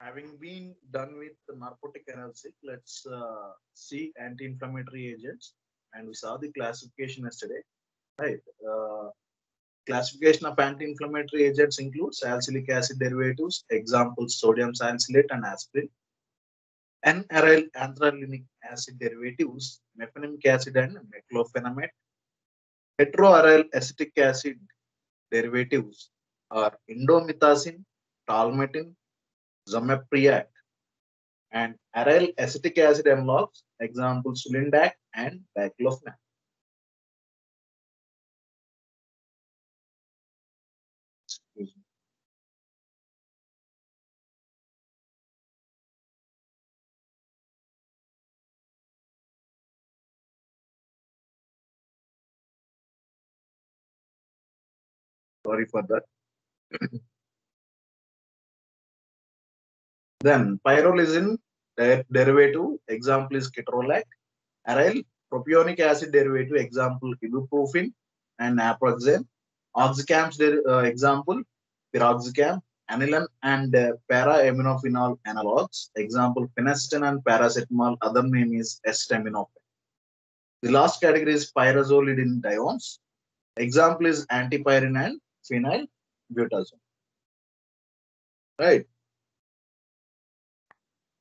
Having been done with narcotic analgesics, let's uh, see anti-inflammatory agents. And we saw the classification yesterday, right? Uh, classification of anti-inflammatory agents includes salicylic acid derivatives, examples sodium salicylate and aspirin, N-aryl anthranilic acid derivatives, mefenamic acid and meclofenamate, heteroaryl acetic acid derivatives are indomethacin, tolmetin, zomepirac, and aryl acetic acid analogs, example sulindac and diclofenac. Sorry for that. then pyrrolizine der- derivative, example is ketorolac. Aryl propionic acid derivative, example ibuprofen and naproxen. Oxicam's uh, example piroxicam. Aniline and uh, para-aminophenol analogs, example phenacetin and paracetamol, other name is acetaminophen. The last category is pyrazolidine diones. Example is antipyrine and phenyl butazone. Right.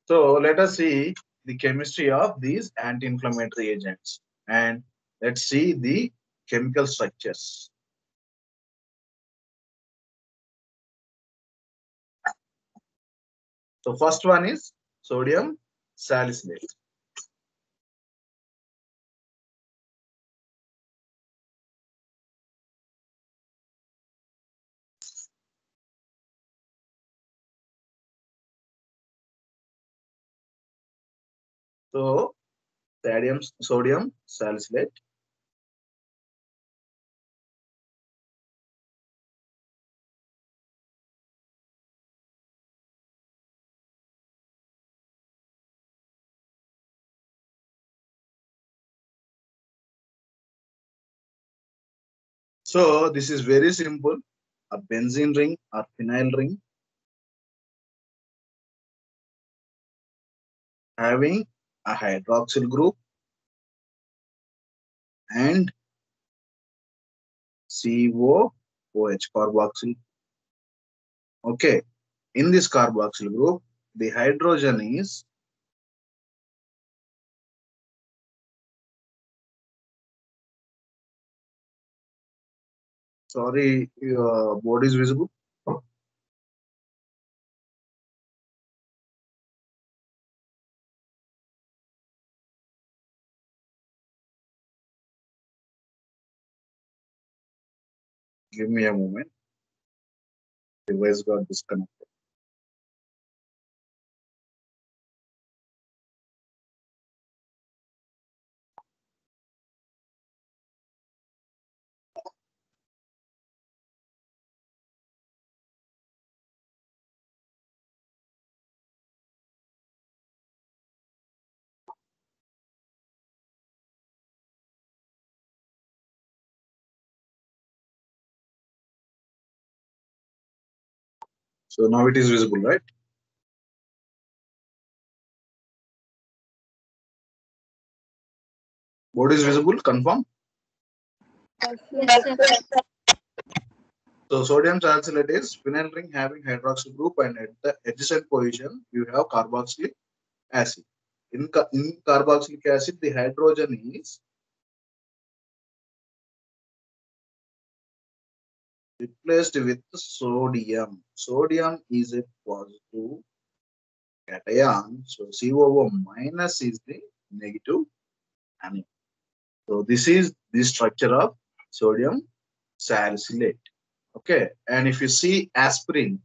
So let us see the chemistry of these anti-inflammatory agents and let's see the chemical structures. So first one is sodium salicylate. So sodium sodium salicylate. So this is very simple. A benzene ring or phenyl ring having a hydroxyl group and COOH carboxyl. Okay, in this carboxyl group, the hydrogen is sorry, your board is visible. Give me a moment. Device got disconnected. So now it is visible, right? Board is visible, confirm. Yes. So sodium salicylate is phenyl ring having hydroxyl group and at the adjacent position you have carboxylic acid. In, in carboxylic acid, the hydrogen is replaced with sodium. Sodium is a positive cation. So COO minus is the negative anion. So this is the structure of sodium salicylate. Okay, and if you see aspirin,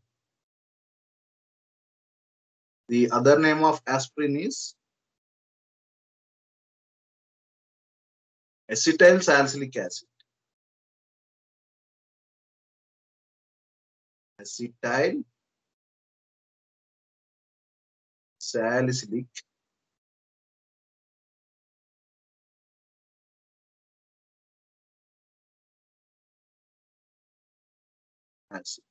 the other name of aspirin is acetyl salicylic acid. Acetyl salicylic acid.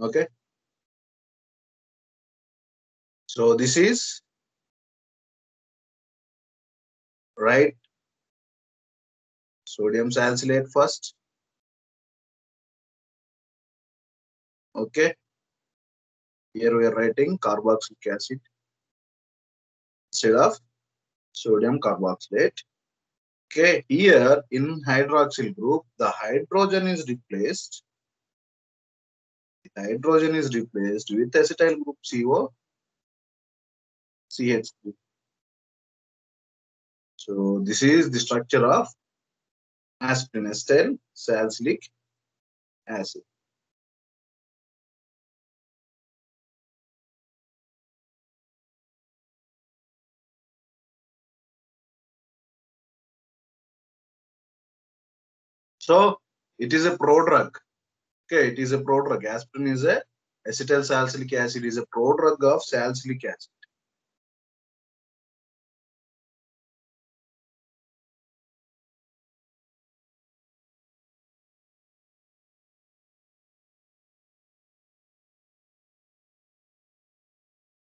Okay, So this is right sodium salicylate first. Okay. Here we are writing carboxylic acid instead of sodium carboxylate. Okay, here in hydroxyl group, the hydrogen is replaced. The hydrogen is replaced with acetyl group CO, CH. So this is the structure of aspirin acetyl salicylic acid. So it is a prodrug. Okay, it is a prodrug. Aspirin is a acetyl salicylic acid is a prodrug of salicylic acid.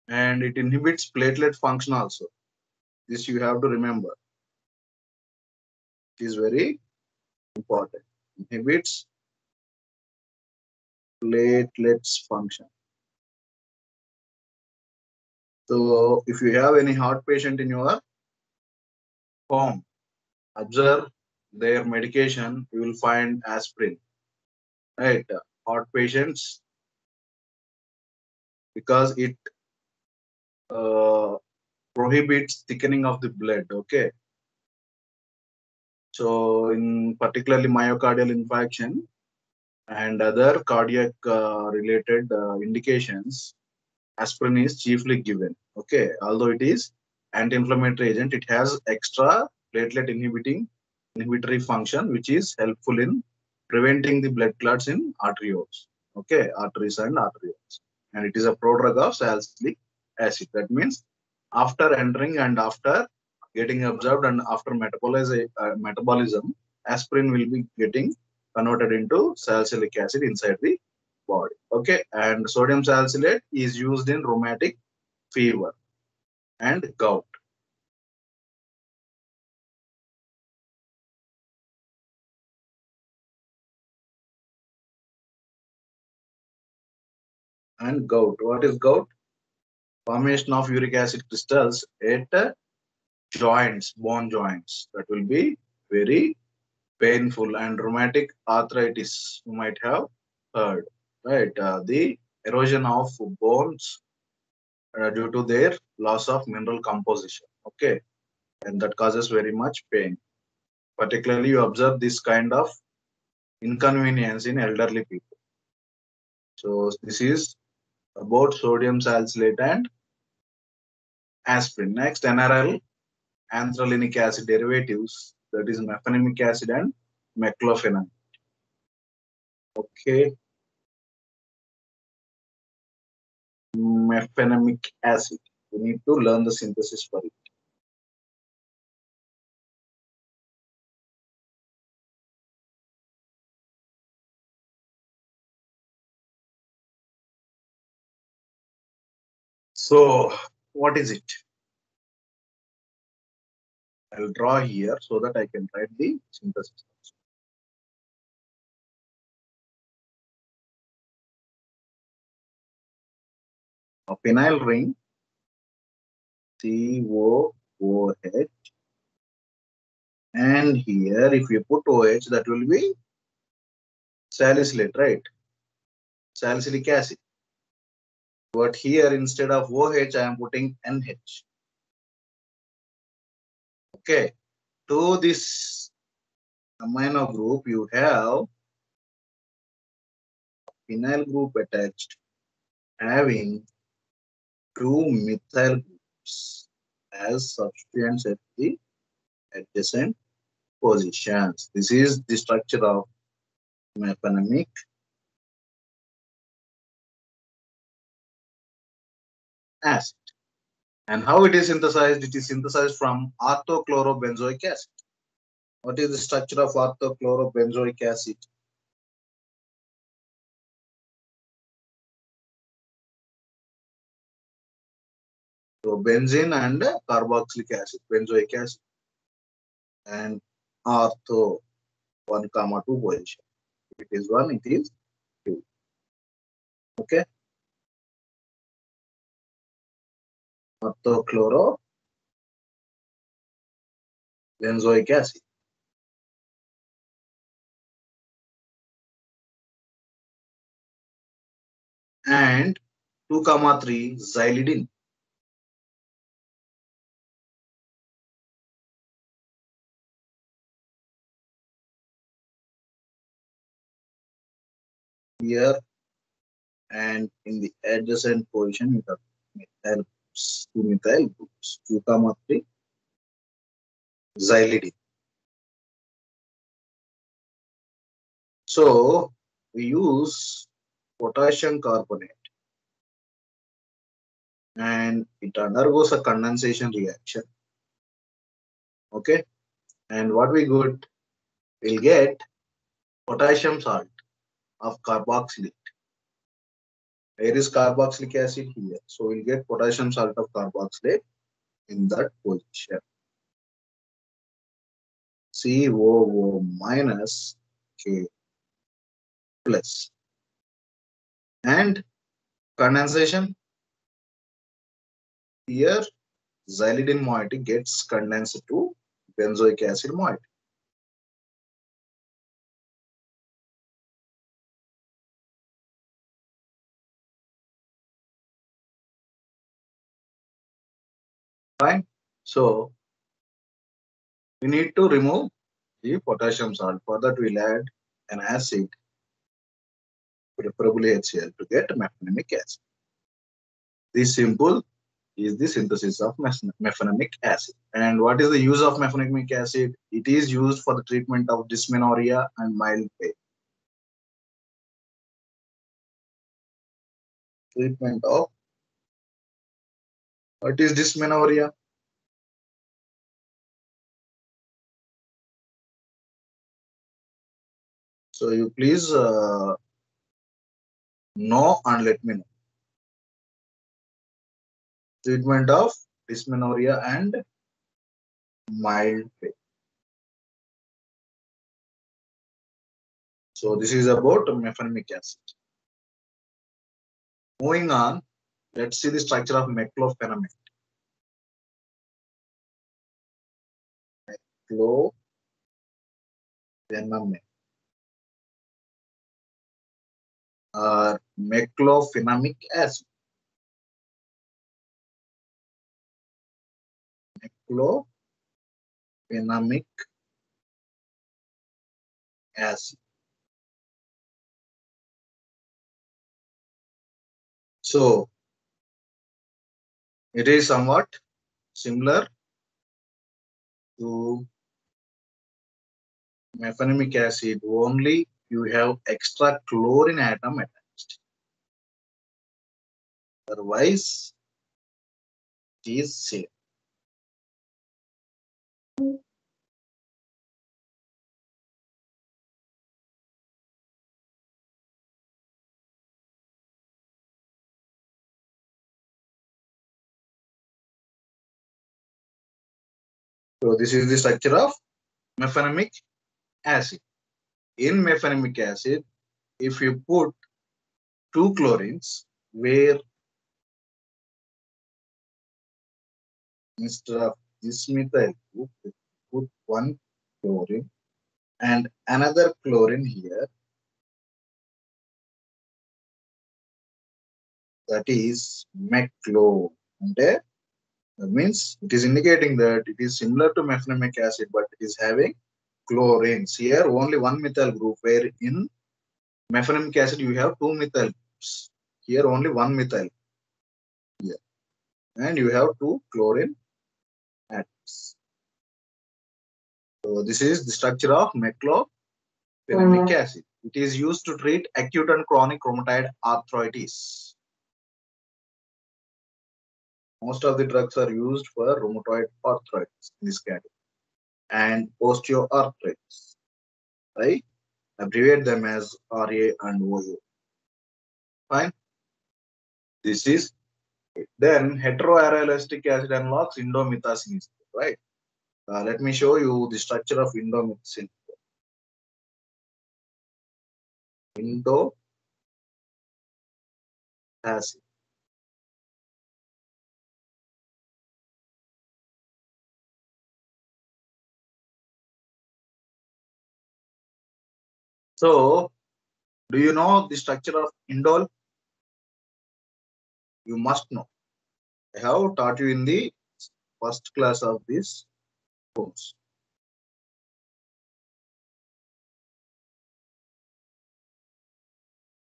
And it inhibits platelet function also. This you have to remember. It is very important. Inhibits platelets function. So if you have any heart patient in your home, observe their medication, you will find aspirin. Right, heart patients, because it uh, prohibits thickening of the blood. Okay. So in particularly myocardial infarction and other cardiac uh, related uh, indications, aspirin is chiefly given. Okay, although it is anti-inflammatory agent, it has extra platelet inhibiting inhibitory function, which is helpful in preventing the blood clots in arterioles. Okay, arteries and arterioles, and it is a prodrug of salicylic acid. That means after entering and after getting absorbed and after uh, metabolism, aspirin will be getting converted into salicylic acid inside the body. Okay, and sodium salicylate is used in rheumatic fever and gout. And gout. What is gout? Formation of uric acid crystals at joints, bone joints. That will be very painful and rheumatic arthritis. You might have heard, right? Uh, the erosion of bones uh, due to their loss of mineral composition. Okay, and that causes very much pain. Particularly, you observe this kind of inconvenience in elderly people. So this is about sodium salicylate and aspirin. Next, N-aryl, anthranilic acid derivatives, that is mefenamic acid and meclofenamide. Okay. Mefenamic acid. We need to learn the synthesis for it. So, what is it? I'll draw here so that I can write the synthesis. A phenyl ring COOH and here if you put OH that will be salicylate, right? Salicylic acid. But here instead of OH I am putting NH. Okay, to this amino group, you have phenyl group attached having two methyl groups as substituents at the adjacent positions. This is the structure of mefenamic acid. And how it is synthesized? It is synthesized from orthochlorobenzoic acid. What is the structure of orthochlorobenzoic acid? So benzene and carboxylic acid, benzoic acid, and ortho one comma two position. It is one, it is two. Okay. Orthochloro benzoic acid. And 2 comma 3 xylidine. Here and in the adjacent position we have groups, two methyl groups, 2 comma 3 xylidine. So we use potassium carbonate and it undergoes a condensation reaction. Okay, and what we got, we'll get potassium salt of carboxylate. Where is carboxylic acid here? So we'll get potassium salt of carboxylate in that position. COO minus K plus. And condensation here xylidine moiety gets condensed to benzoic acid moiety. So we need to remove the potassium salt. For that, we'll add an acid, preferably HCl, to get mefenamic acid. This simple is the synthesis of mefenamic acid. And what is the use of mefenamic acid? It is used for the treatment of dysmenorrhea and mild pain. Treatment of what is dysmenorrhea? So you please uh, know and let me know. Treatment of dysmenorrhea and mild pain. So this is about mefenamic acid. Moving on, let's see the structure of meclofenamate. Meclofenamate. Uh, or meclofenamic acid. Meclofenamic acid. So it is somewhat similar to mefenamic acid only you have extra chlorine atom attached. Otherwise, it is same. So this is the structure of mefenamic acid in mefenamic acid, if you put two chlorines where instead of this methyl group, put one chlorine and another chlorine here. That is meclo. That uh, means it is indicating that it is similar to mefenamic acid, but it is having chlorines. Here only one methyl group, where in mefenamic acid you have two methyl groups. Here only one methyl. Here. And you have two chlorine atoms. So this is the structure of meclofenamic mm. acid. It is used to treat acute and chronic rheumatoid arthritis. Most of the drugs are used for rheumatoid arthritis in this category and osteoarthritis. I abbreviate them as RA and OA. Fine. This is Then heteroaryl acid analogs indomethacin right? Uh, let me show you the structure of indomethacin. Indo acid. So, do you know the structure of indole? You must know. I have taught you in the first class of this course.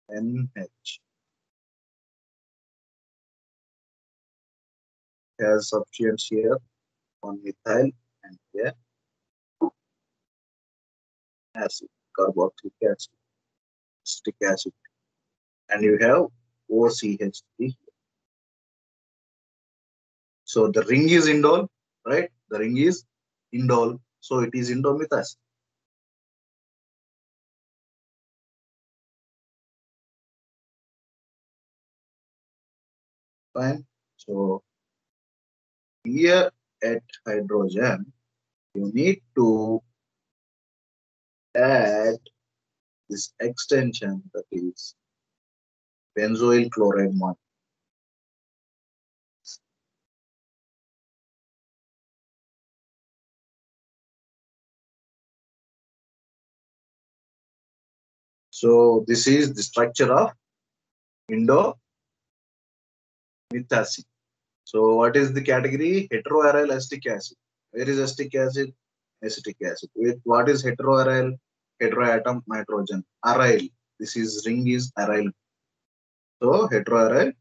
NH has substituents here on methyl and here acid, carboxylic acid, acetic acid, and you have OCH3 So the ring is indole, right? The ring is indole, so it is indomethacin. Fine. So here at hydrogen, you need to add this extension that is benzoyl chloride one. So this is the structure of indomethacin. So what is the category? Heteroaryl acetic acid. Where is acetic acid? Acetic acid. With what is heteroaryl? Heteroatom nitrogen. Aryl. This is ring is aryl. So heteroaryl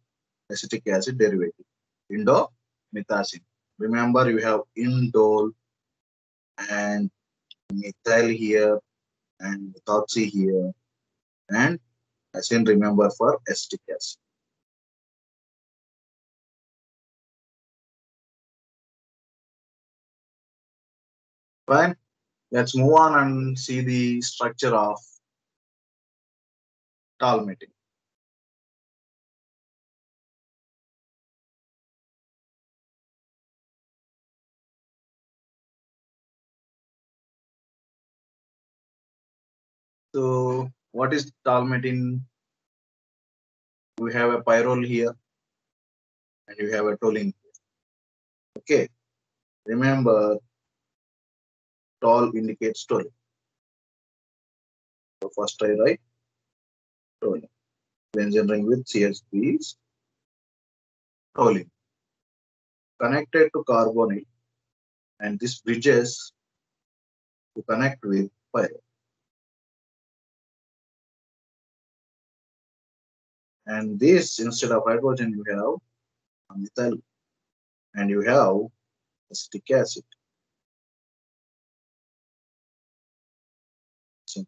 acetic acid derivative. Indomethacin. Remember you have indole and methyl here and methoxy here and acid remember for acetic acid. Fine. Let's move on and see the structure of tolmetin. So what is tolmetin? We have a pyrrole here and you have a toluene. Okay. Remember tall indicates toluene. So first I write toluene. Benzene ring with CH3 is toluene. Connected to carbonyl and this bridges to connect with pyrrole. And this instead of hydrogen you have methyl and you have acetic acid.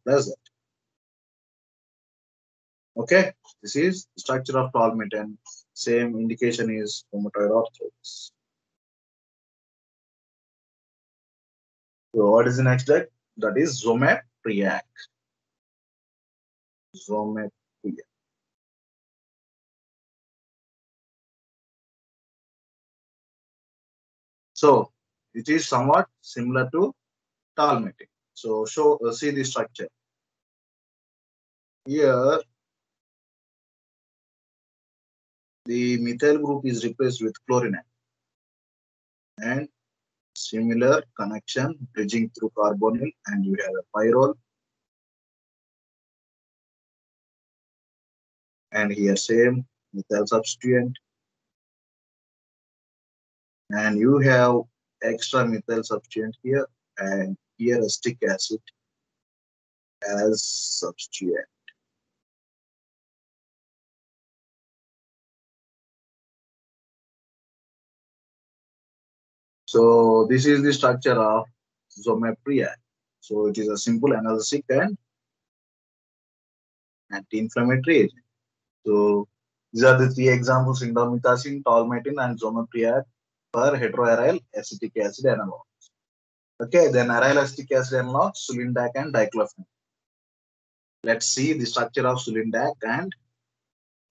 As. Okay, this is structure of tolmetin. Same indication is rheumatoid arthritis. So what is the next drug? That is zomepirac. Zomepirac. So it is somewhat similar to tolmetin. So show uh, see the structure. Here the methyl group is replaced with chlorine. And similar connection bridging through carbonyl and you have a pyrrole. And here same methyl substituent. And you have extra methyl substituent here and here acetic acid as substituent. So this is the structure of zomepriac. So it is a simple analgesic and anti-inflammatory agent. So these are the three examples: indomethacin, tolmetin, and zomepriac for heteroaryl acetic acid analogs. Okay, then aryl acetic acid analogs, sulindac and diclofen. Let's see the structure of sulindac and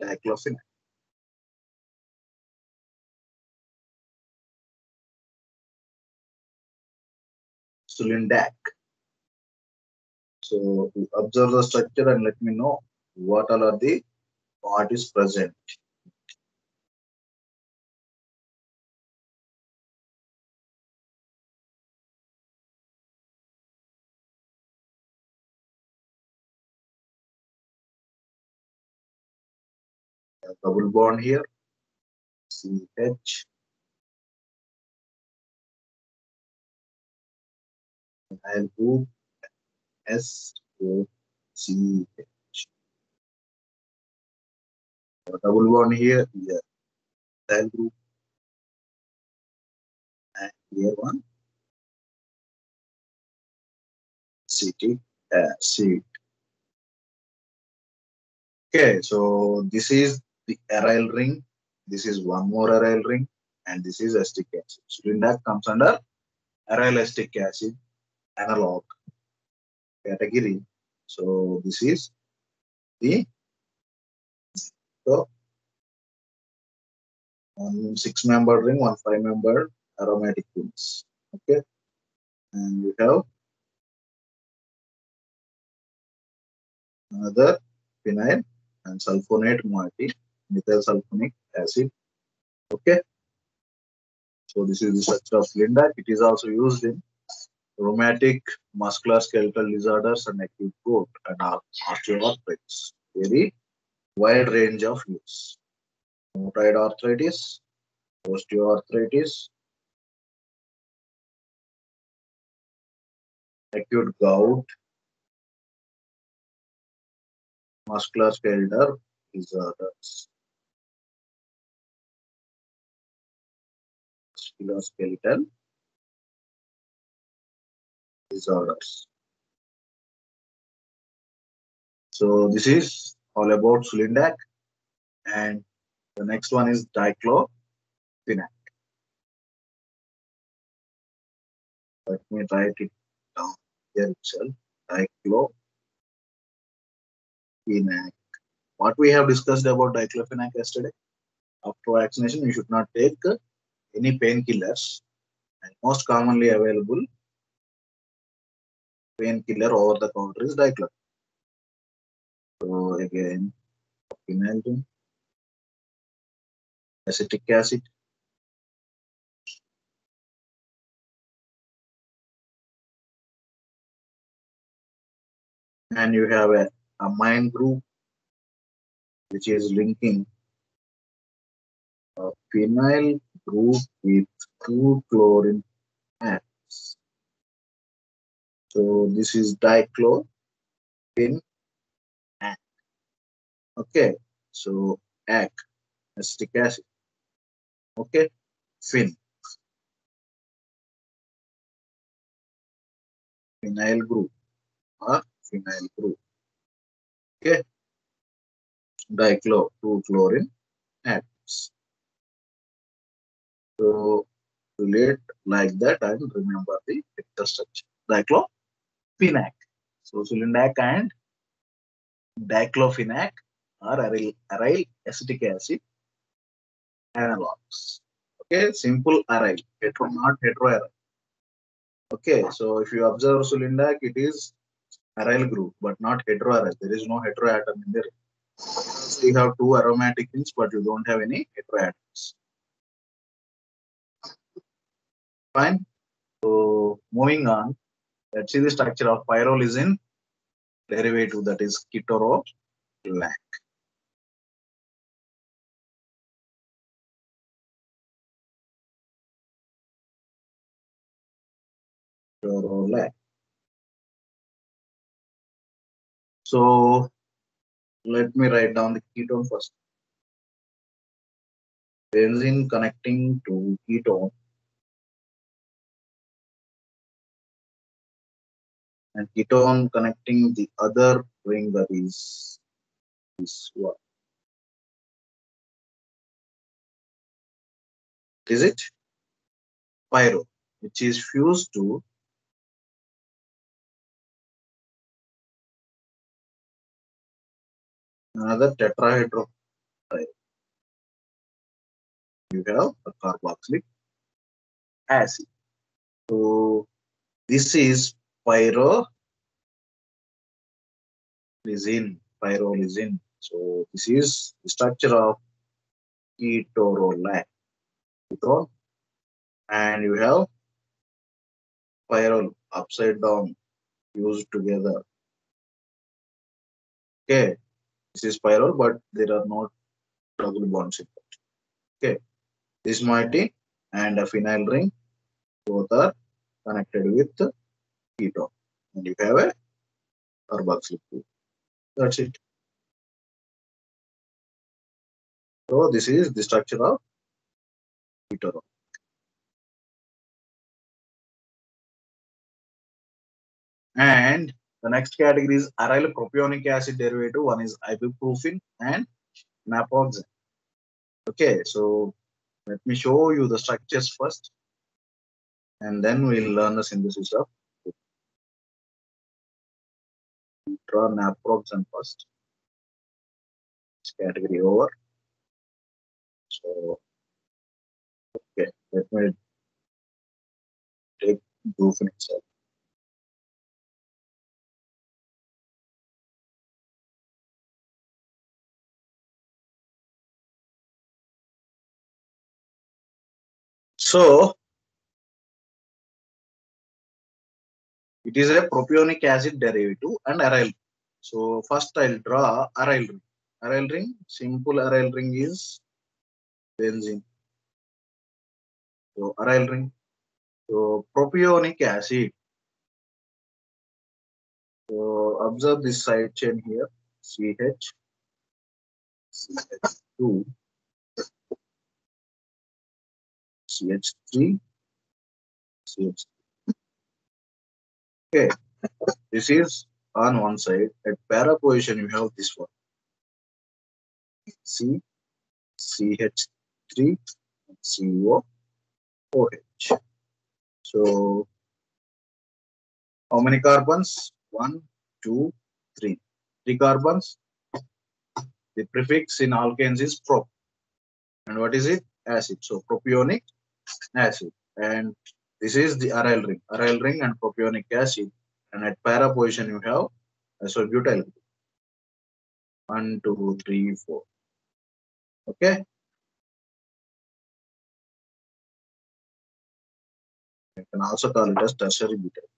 diclofen. Sulindac. So observe the structure and let me know what all are the what is present. Double bond here. CH. I'll group S O C H. A double bond here, here. I'll group. And here one. CT acid. Okay, so this is the aryl ring. This is one more aryl ring, and this is acetic acid. Sulindac comes under aryl acetic acid analog category. So this is the so one six member ring, one five member aromatic rings. Okay, and we have another phenyl and sulfonate moiety, methyl sulfonic acid. Okay. So this is the structure of Sulindac. It is also used in rheumatic musculoskeletal disorders and acute gout and osteoarthritis. Very wide range of use. Rheumatoid arthritis, osteoarthritis, acute gout, musculoskeletal disorders. Musculoskeletal disorders. So this is all about Sulindac and the next one is diclofenac. Let me write it down here itself. Diclofenac. What we have discussed about diclofenac yesterday. After vaccination, you should not take any painkillers. And most commonly available painkiller over the counter is diclofenac. So again, phenyl acetic acid. And you have a amine group which is linking a phenyl group with two chlorine atoms. So this is diclofenac. Okay, so ac acetic acid. Okay, fin. phenyl group or phenyl group. Okay, dichlor two chlorine atoms. So relate like that and remember the vector structure. Diclofenac. So Sulindac and diclofenac are aryl, aryl acetic acid analogs. Okay, simple aryl, hetero, not heteroaryl. Okay, so if you observe Sulindac, it is aryl group, but not heteroaryl. There is no heteroatom in there. So you have two aromatic rings, but you don't have any heteroatoms. Fine. So moving on, let's see the structure of pyrrolizine derivative that is ketorolac. Ketorolac. So let me write down the ketone first. Benzene connecting to ketone and ketone connecting the other ring that is this one. Is it? Pyro, which is fused to another tetrahedro. You have a carboxylic acid. So This is pyro lysine, pyrrolizine. So this is the structure of ketorolac. Ketone. And you have pyrrole upside down used together. Okay, this is pyrrole, but there are not double bonds in it. Okay, this moiety and a phenyl ring both are connected with ketone, and you have a carboxyl group. That's it. So this is the structure of ketone. And the next category is aryl propionic acid derivative. One is ibuprofen and naproxen. Okay, so let me show you the structures first, and then we'll learn the synthesis of. Draw naproxen first. This category over. So, okay, let me take brufen itself. So it is a propionic acid derivative and aryl. So first I'll draw aryl ring. Aryl ring, simple aryl ring is benzene. So aryl ring. So propionic acid. So observe this side chain here, CH, CH2, CH3, CH. Okay, this is on one side. At para position, you have this one. C, CH3, CO, OH. So, how many carbons? One, two, three. Three carbons. The prefix in alkanes is prop. And what is it? Acid. So, propionic acid. And this is the aryl ring. Aryl ring and propionic acid. And at para position, you have isobutyl. One, two, three, four. Okay. You can also call it as tertiary butyl.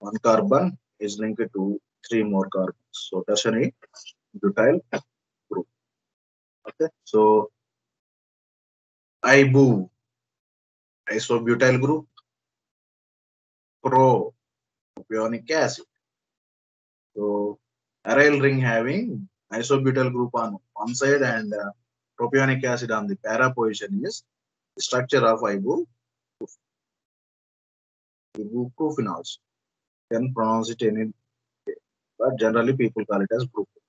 One carbon is linked to three more carbons. So tertiary butyl group. Okay. So IBU, isobutyl group, pro propionic acid. So aryl ring having isobutyl group on one side and uh, propionic acid on the para position is the structure of ibu ibuprofen also can pronounce it any but generally people call it as brufen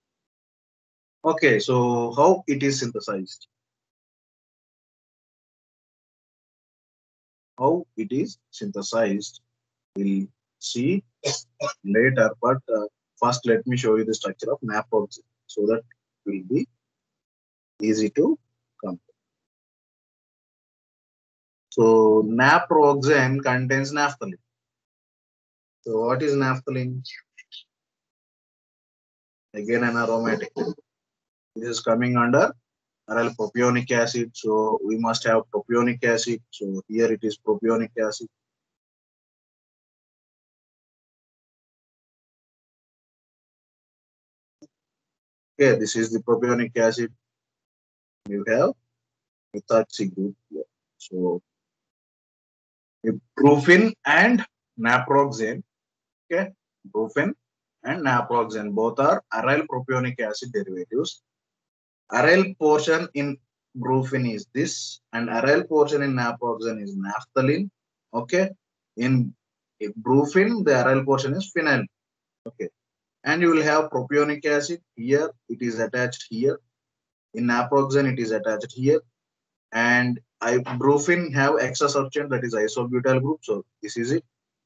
okay so how it is synthesized how it is synthesized we'll see later but uh, first let me show you the structure of naproxen so that will be easy to compare. So naproxen contains naphthalene. So what is naphthalene? Again an aromatic. This is coming under aryl propionic acid. So we must have propionic acid. So here it is propionic acid. Okay, this is the propionic acid. You have methoxy group here. So ibuprofen and naproxen. Okay, ibuprofen and naproxen both are aryl propionic acid derivatives. Aryl portion in ibuprofen is this, and aryl portion in naproxen is naphthalene. Okay, in ibuprofen the aryl portion is phenyl. Okay, and you will have propionic acid here it is attached here. In naproxen it is attached here. And ibuprofen have extra substance that is isobutyl group so this is it.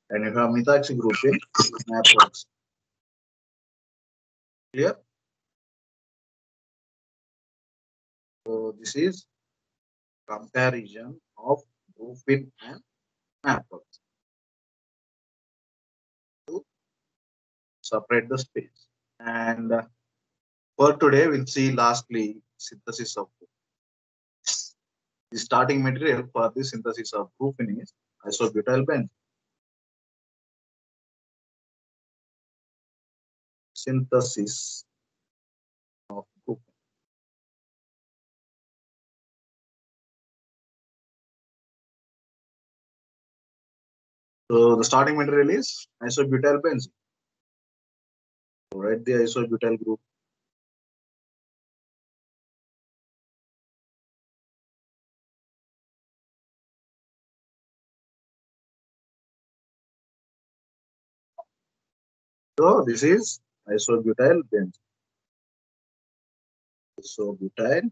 And you have methoxy group in naproxen. Clear so this is comparison of propene and naphthalene. To separate the space. And uh, for today, we'll see lastly synthesis of the starting material for the synthesis of propene is isobutyl benzene. Synthesis So the starting material is isobutyl benzene. So write the isobutyl group. So this is isobutyl benzene. Isobutyl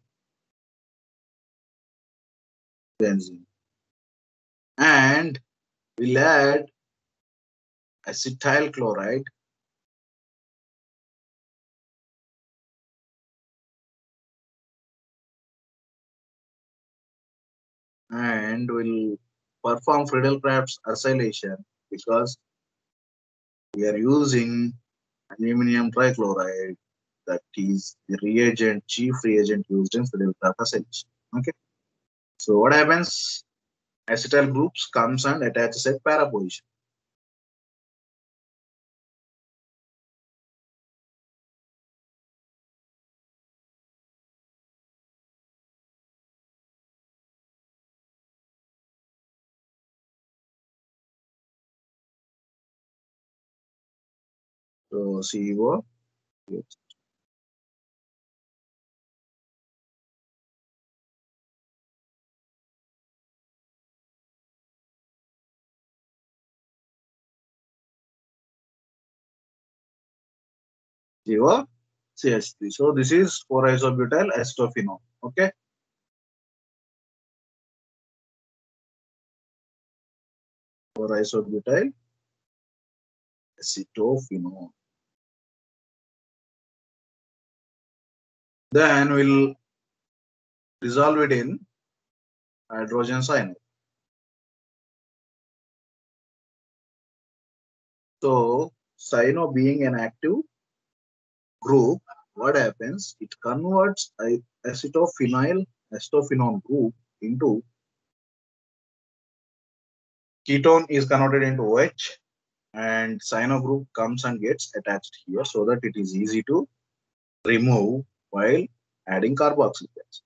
benzene. And we'll add acetyl chloride and we'll perform Friedel-Crafts acylation because we are using aluminum trichloride that is the reagent, chief reagent used in Friedel-Crafts acylation. Okay. So what happens? Acetyl groups comes and attaches at para position. So CO CO CH3. So this is 4-isobutyl acetophenone. Okay. For isobutyl acetophenone. Then we'll dissolve it in hydrogen cyanide. So cyano being an active group, what happens? It converts acetophenyl acetophenone group into ketone is converted into OH and cyano group comes and gets attached here so that it is easy to remove while adding carboxylic acid.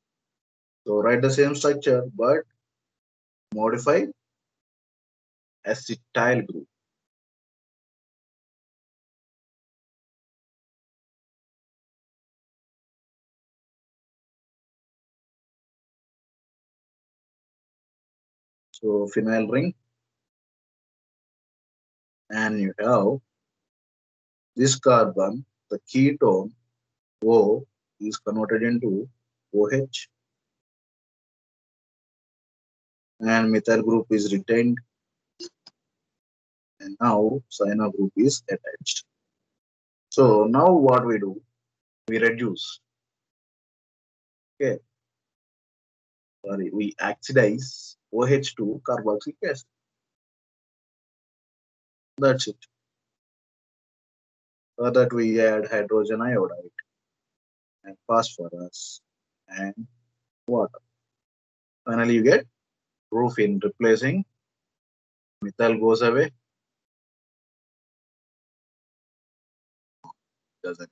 So write the same structure but modify acetyl group. So phenyl ring and you have this carbon, the ketone O is converted into OH and methyl group is retained and now cyano group is attached. So now what we do? We reduce. Okay. Sorry, we oxidize OH to carboxylic acid. That's it. For that we add hydrogen iodide and phosphorus and water. Finally, you get propene replacing methyl goes away. Doesn't.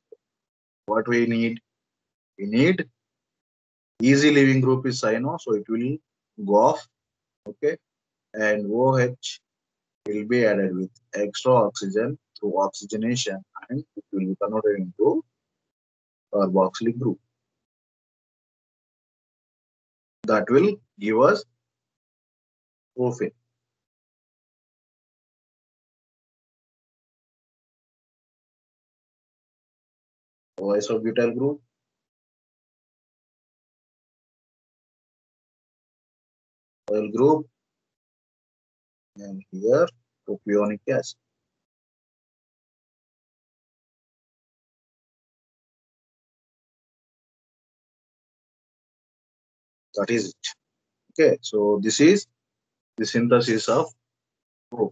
What we need? We need easy leaving group is cyano, so it will go off. Okay, and OH will be added with extra oxygen through oxygenation and it will be converted into carboxylic group. That will give us propane. So butyl group. Oil group. And here propionic acid. That is it. Okay, so this is the synthesis of proof.